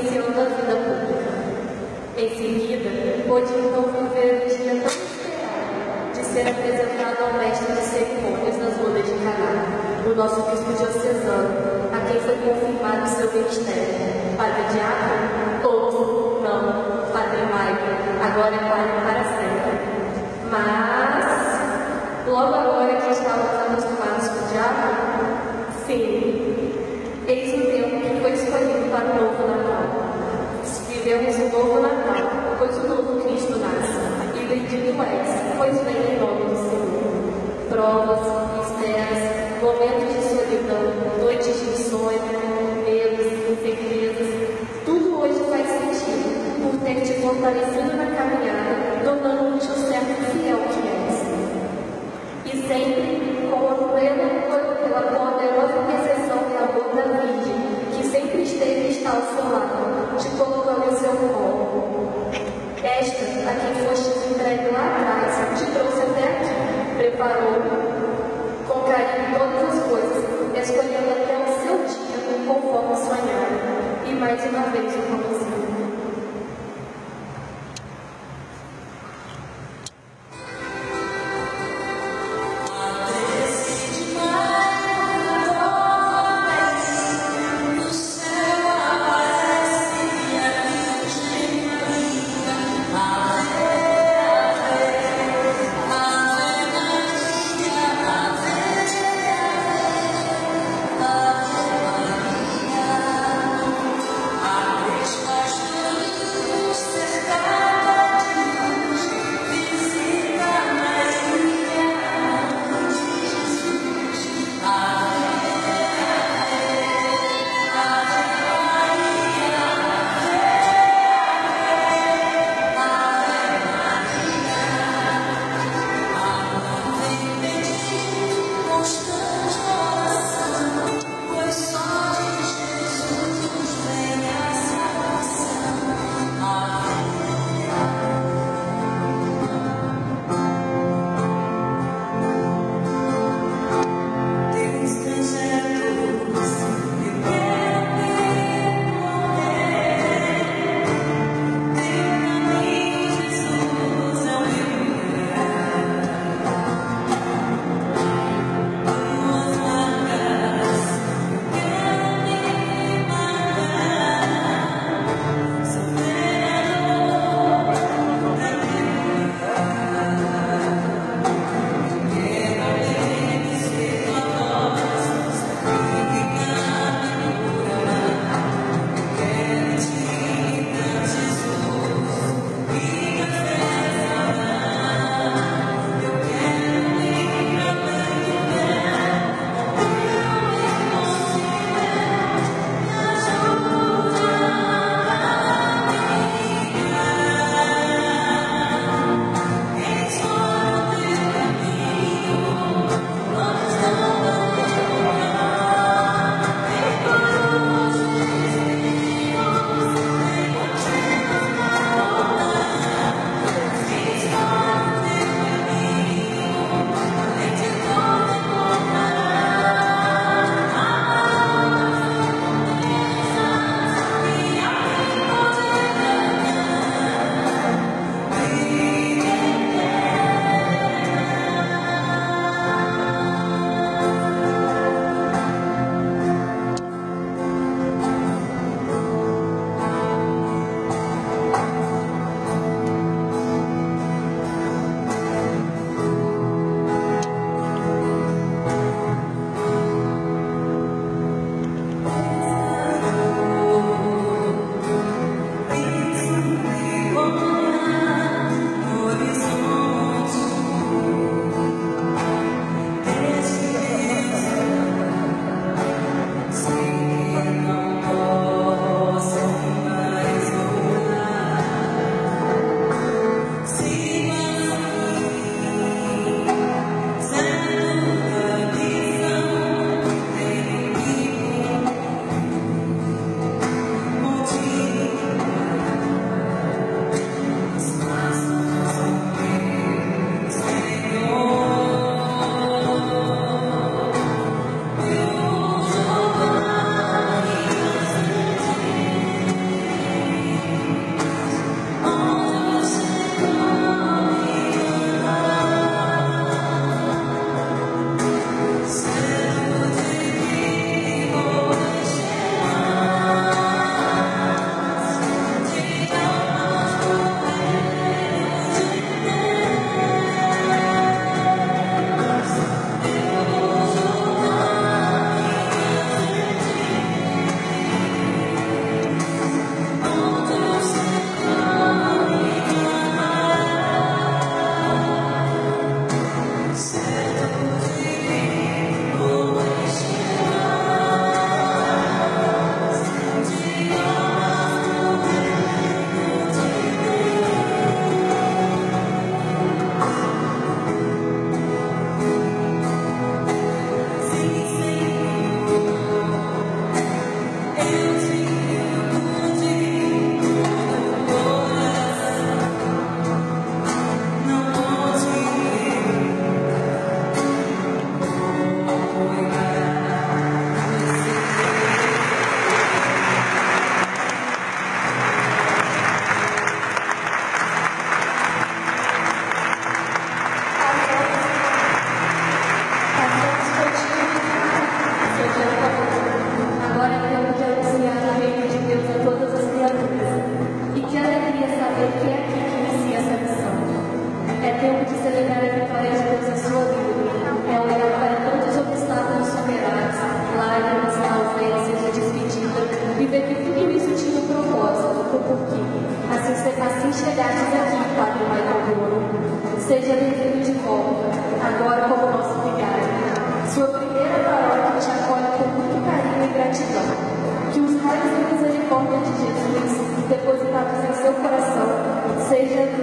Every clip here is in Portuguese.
vida pública. Em seguida, pôde então viver o dia tão esperado de ser apresentado ao mestre de cerimônias nas bodas de Caná, o nosso bispo diocesano, a quem foi confirmado o seu ministério. Padre Diabo todo, não, Padre Maico? agora é padre para sempre. Mas, logo agora que estávamos acostumados com o diabo,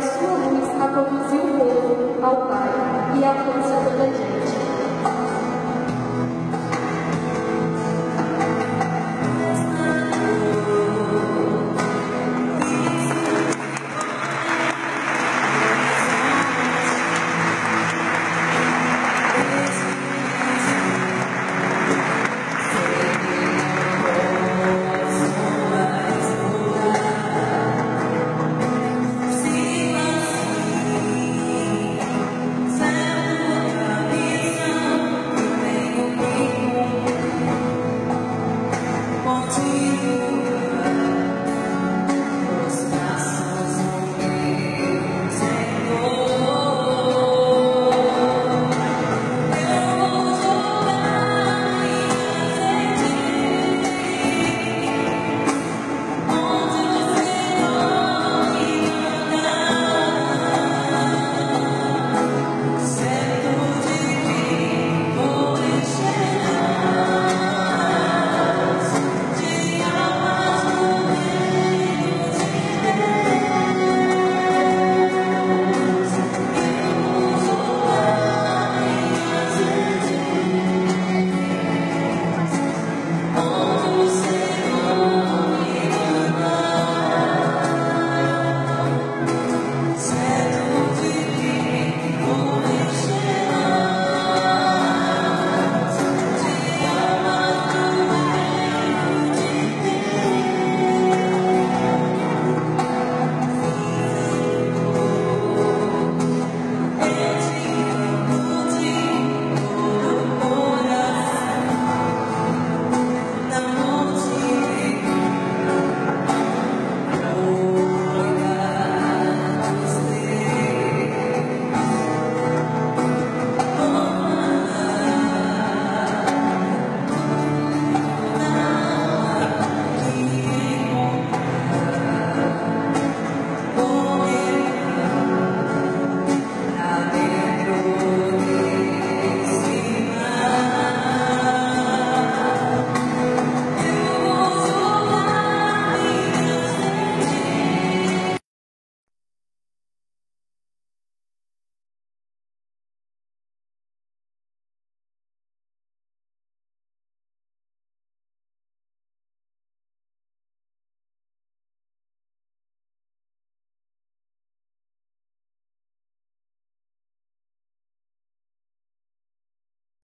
sua luz a conduzir o povo ao Pai e alcança toda a gente.